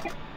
Okay.